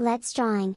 Let's drawing.